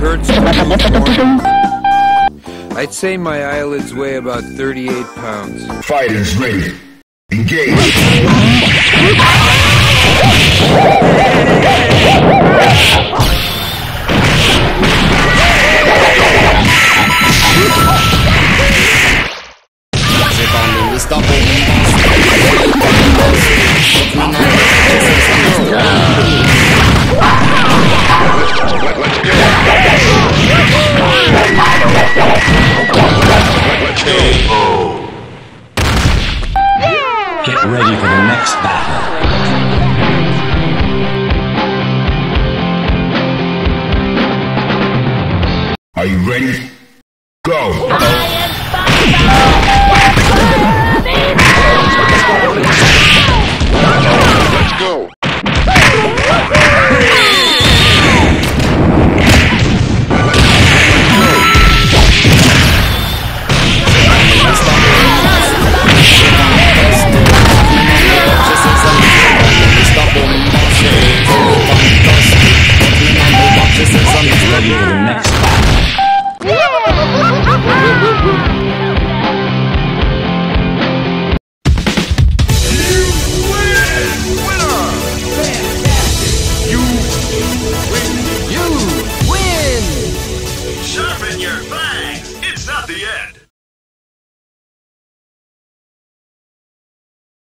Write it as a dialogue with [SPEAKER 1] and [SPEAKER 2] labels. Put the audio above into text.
[SPEAKER 1] brother hurts to lose more? I'd say my eyelids weigh about 38 pounds.
[SPEAKER 2] Fighters ready. Engage.
[SPEAKER 3] Get ready for the next battle.
[SPEAKER 2] Are you ready? Go! Let's go! the end.